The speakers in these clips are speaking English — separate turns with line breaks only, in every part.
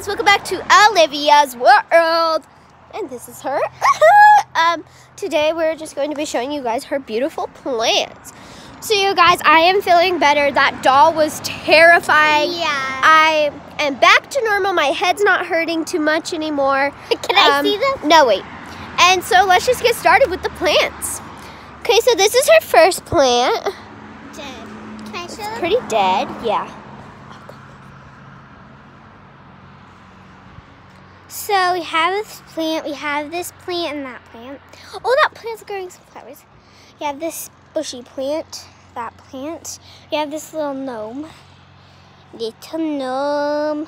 guys, welcome back to Olivia's World. And this is her. um, today we're just going to be showing you guys her beautiful plants. So you guys, I am feeling better. That doll was terrifying.
Yeah.
I am back to normal. My head's not hurting too much anymore.
Can I
Um,
see them?
No, wait. And so let's just get started with the plants. Okay, so this is her first plant.
Dead. Can I show them?
Pretty dead, yeah.
So we have this plant, we have this plant and that plant. Oh, that plant's growing some flowers. We have this bushy plant, that plant. We have this little gnome, little gnome.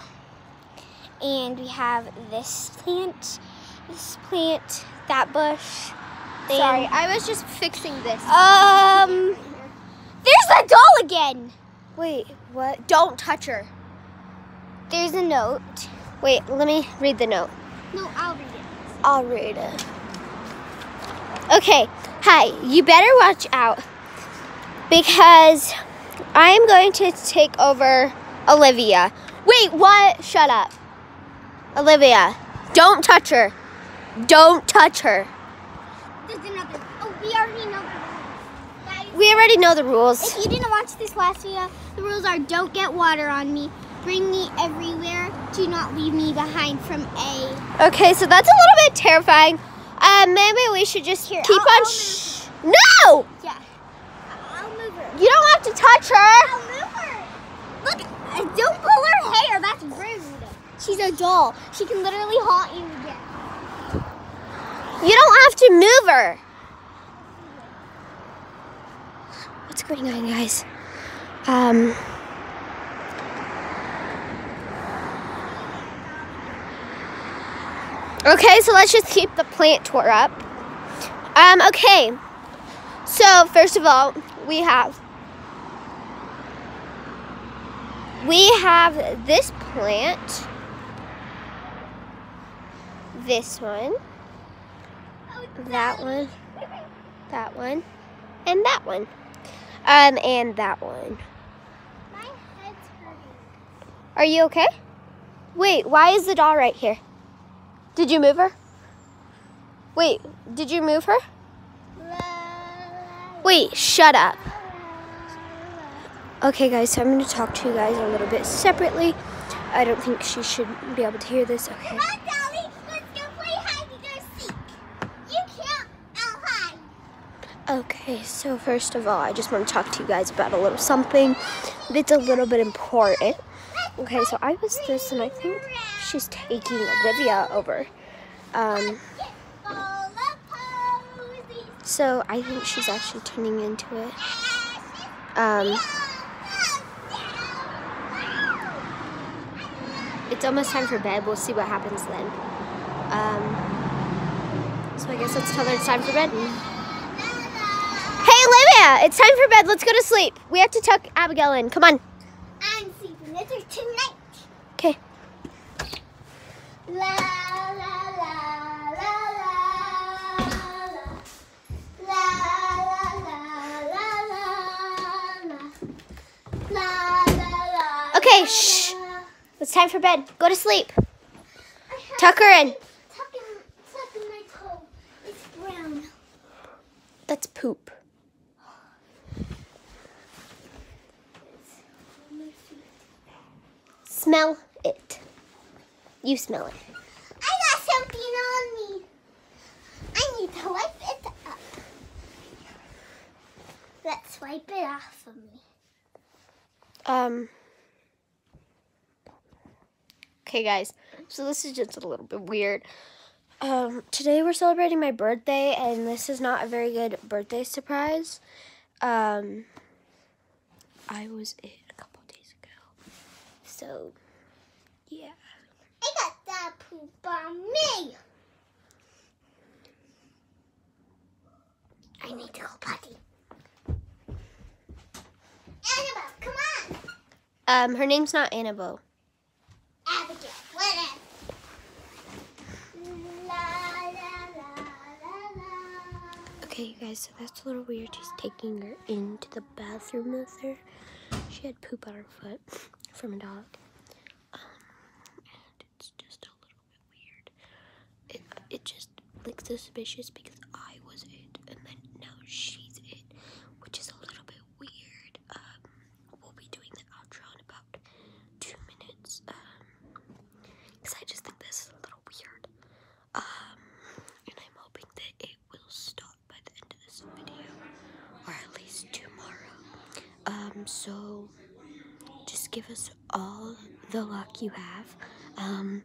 And we have this plant, this plant, that bush. then-
Sorry, I was just fixing this.
Um, there's that doll again.
Wait, what? Don't touch her.
There's a note.
Wait, let me read the note.
No, I'll read it.
I'll read it. Okay, hi, you better watch out because I'm going to take over Olivia. Wait, what? Shut up. Olivia, don't touch her. Don't touch her.
There's another. Oh, we already know the rules. Guys,
We already know the rules.
if you didn't watch this last video, the rules are don't get water on me, bring me everywhere, do not leave me behind from A.
Okay, so that's a little bit terrifying. Uh, maybe we should just
Here,
keep
I'll-
on.
I'll
Shh. No!
Yeah. I'll move her.
You don't have to touch her.
I'll move her. Look, uh, don't pull her hair. That's rude. She's a doll. She can literally haunt you again.
You don't have to move her. What's going on, guys? Um. Okay, so let's just keep the plant tour up. Um, okay. So, first of all, we have we have this plant. This one that one, that one, and that one. Um, and that one.
My head's hurting.
Are you okay? Wait, why is the doll right here? Did you move her? Wait, did you move her? Wait, shut up. Okay, guys, so I'm going to talk to you guys a little bit separately. I don't think she should be able to hear this. Okay.
On, Dolly. Let's go play hide and seek. You can't. Hide.
Okay, so first of all, I just want to talk to you guys about a little something that's a little bit important. Okay, so I was this, and I think she's taking Olivia over. Um,
All the posies.
so I think she's actually turning into it. Um, it's almost time for bed. We'll see what happens then. Um, so I guess let's tell her it's time for bed. Hey, Olivia, it's time for bed. Let's go to sleep. We have to tuck Abigail in. Come on.
I'm sleeping with her tonight.
Okay. Okay, shh. It's time for bed. Go to sleep. Tuck her in.
Tuck in, tuck in my toe. It's brown.
That's poop. Smell. You smell it.
I got something on me. I need to wipe it up. Let's wipe it off of me.
Um. Okay, guys. So this is just a little bit weird. Um, today we're celebrating my birthday, and this is not a very good birthday surprise. Um, I was it a couple days ago, so yeah.
I got that poop on me. I need to go potty. Annabelle, come on.
Um, her name's not Annabelle.
Abigail, whatever. La, la, la, la, la.
Okay, you guys, so that's a little weird. She's taking her into the bathroom with her. She had poop on her foot from a dog. Um, and it's like suspicious because I was it, and then now she's it, which is a little bit weird. Um, we'll be doing the outro in about two minutes. Um, because I just think this is a little weird. Um, and I'm hoping that it will stop by the end of this video, or at least tomorrow. Um, so just give us all the luck you have. Um,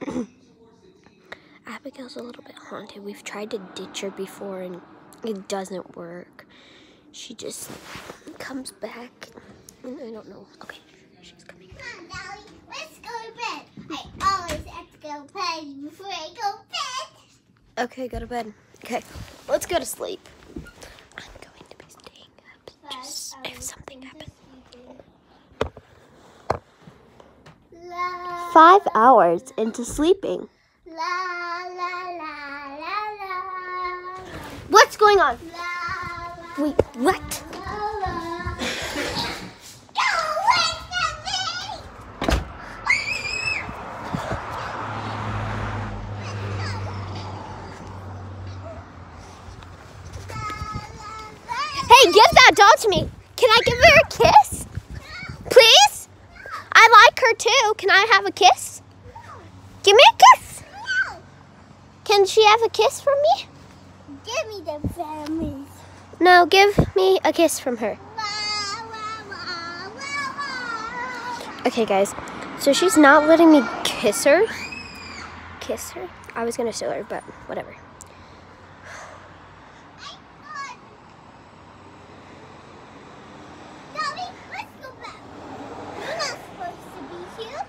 Abigail's a little bit haunted. We've tried to ditch her before and it doesn't work. She just comes back. And I don't know. Okay, she's coming.
Come on, Dolly. Let's go to bed. I always have to go to bed before I go to bed.
Okay, go to bed. Okay, let's go to sleep. I'm going to be staying up just if something happens. Five hours into sleeping.
la,
What's going on? Wait, what?
la, la. Go away from me!
Hey, give that doll to me. Can I give her a kiss? Please? I like her too. Can I have a kiss? Give me a kiss. Can she have a kiss from me?
Give me the families.
No, give me a kiss from her. Okay, guys. So she's not letting me kiss her. Kiss her? I was gonna show her, but whatever.
Dolly, let's go back. You're not supposed to be here.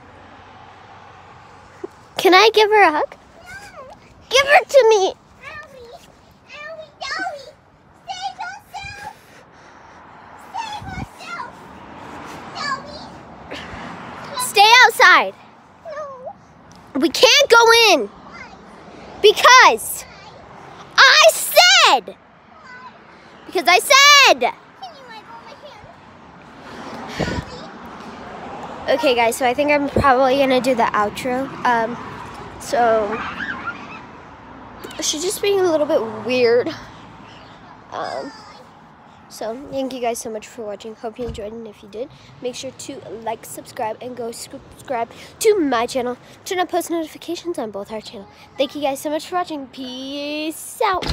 Can I give her a hug?
No.
Give her to me. Outside.
No.
We can't go in because I said. Because I said. Okay, guys, so I think I'm probably gonna do the outro. Um, so she's just being a little bit weird. Um, so thank you guys so much for watching. Hope you enjoyed, and if you did, make sure to like, subscribe, and go subscribe to my channel. Turn on post notifications on both our channel. Thank you guys so much for watching. Peace out.